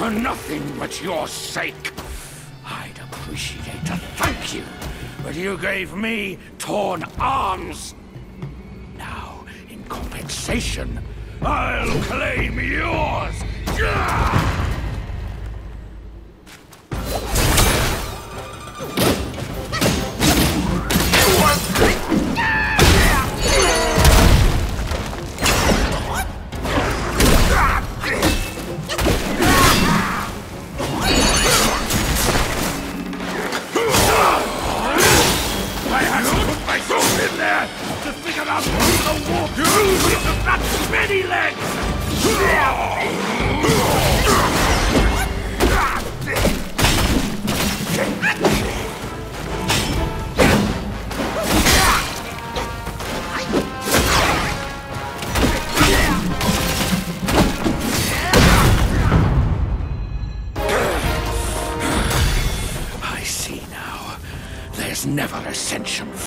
for nothing but your sake. I'd appreciate a thank you, but you gave me torn arms. Now, in compensation, I'll claim yours. Put myself in there to figure out who the wolf is of that many legs! I see now. There's never ascension